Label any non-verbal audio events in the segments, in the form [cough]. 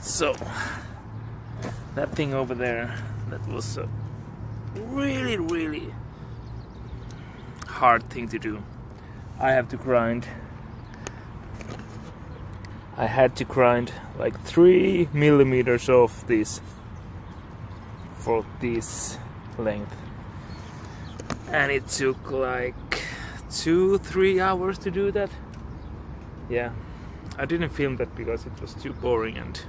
So, that thing over there, that was a really, really hard thing to do. I have to grind. I had to grind like three millimeters of this for this length, and it took like two, three hours to do that. Yeah, I didn't film that because it was too boring and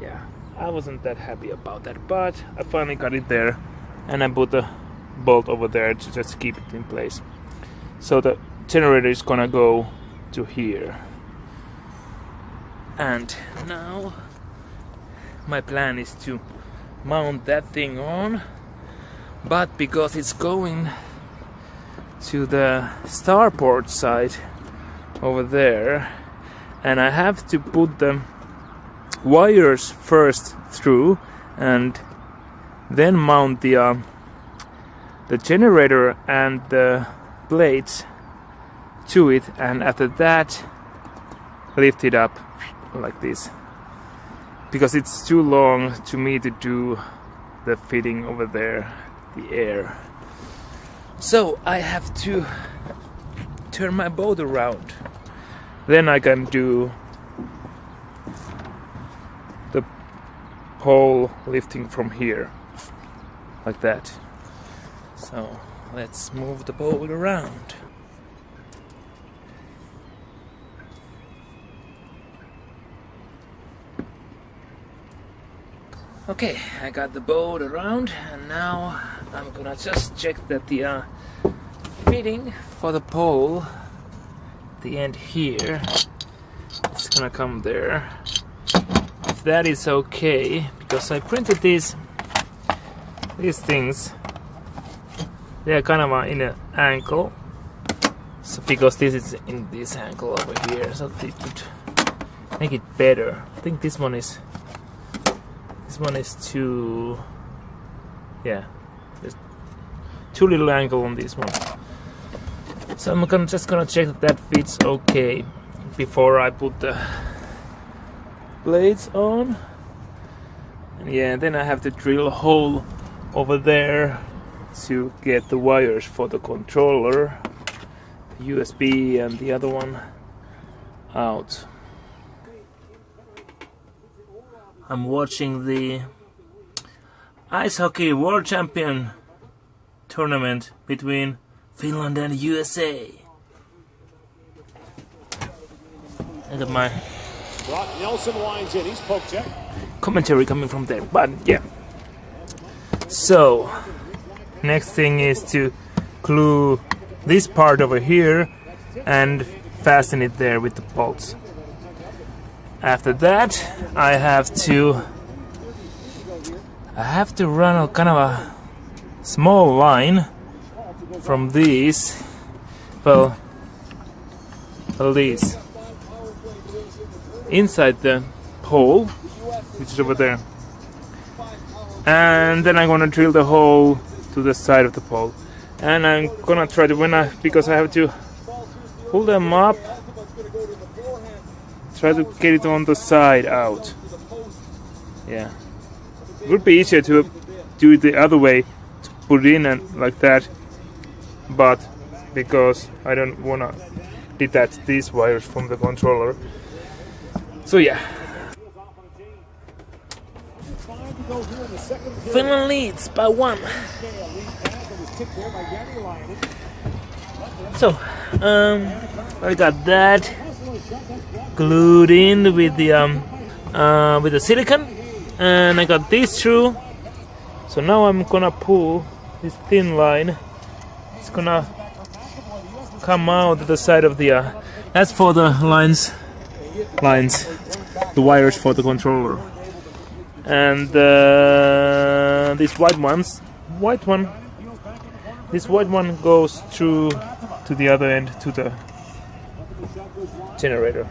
yeah, I wasn't that happy about that, but I finally got it there and I put the bolt over there to just keep it in place. So the generator is gonna go to here. And now my plan is to mount that thing on, but because it's going to the starport side over there, and I have to put the wires first through and then mount the uh, the generator and the blades to it. And after that lift it up like this. Because it's too long to me to do the fitting over there the air. So I have to turn my boat around then I can do the pole lifting from here like that. So let's move the boat around. Okay I got the boat around and now I'm gonna just check that the uh, fitting for the pole the end here. It's gonna come there. If that is okay because I printed these these things they are kind of in an angle so because this is in this angle over here so it would make it better. I think this one is this one is too yeah there's too little angle on this one so I'm gonna, just gonna check that that fits okay before I put the blades on. And yeah then I have to drill a hole over there to get the wires for the controller the USB and the other one out. I'm watching the ice hockey world champion tournament between Finland and USA. I got my Brock Nelson winds in. He's poke check. commentary coming from there, but yeah. So, next thing is to glue this part over here and fasten it there with the bolts. After that, I have to I have to run a kind of a small line from these well these inside the hole which is over there. And then I'm gonna drill the hole to the side of the pole. And I'm gonna try to when I uh, because I have to pull them up. Try to get it on the side out. Yeah. It would be easier to do it the other way to put in and like that but because I don't wanna detach these wires from the controller so yeah to. Finland leads by one. So, um, I got that glued in with the um, uh, with the silicone, and I got this through. So now I'm gonna pull this thin line. It's gonna come out the side of the. Uh, that's for the lines, lines, the wires for the controller, and uh, these white ones, white one this white one goes through to the other end to the generator.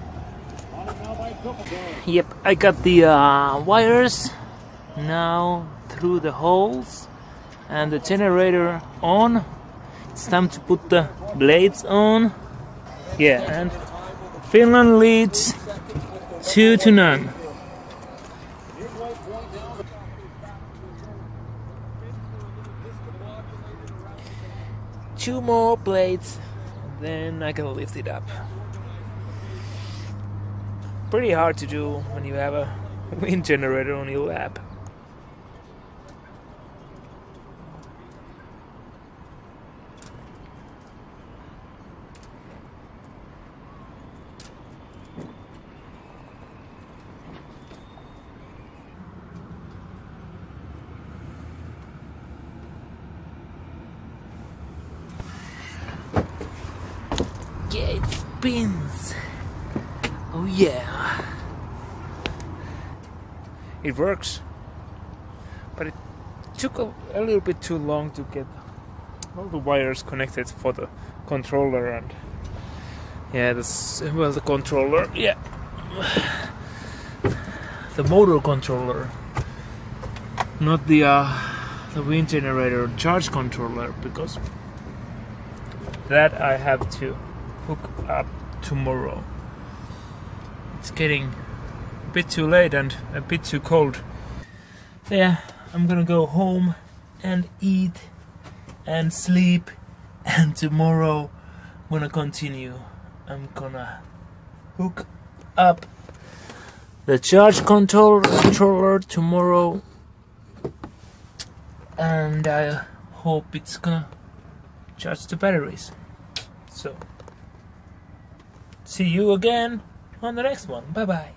Yep, I got the uh, wires now through the holes and the generator on. It's time to put the blades on. Yeah, and Finland leads two to none. Two more blades, then I can lift it up. Pretty hard to do when you have a [laughs] wind generator on your lap. Yeah, it spins. Oh yeah. It works. But it took a, a little bit too long to get all the wires connected for the controller and yeah, this well the controller, yeah. The motor controller. Not the uh the wind generator charge controller because that I have to hook up tomorrow. It's getting a bit too late and a bit too cold. So yeah, I'm gonna go home and eat and sleep [laughs] and tomorrow I'm gonna continue. I'm gonna hook up the charge control controller tomorrow and I hope it's gonna charge the batteries. So, see you again on the next one. Bye bye.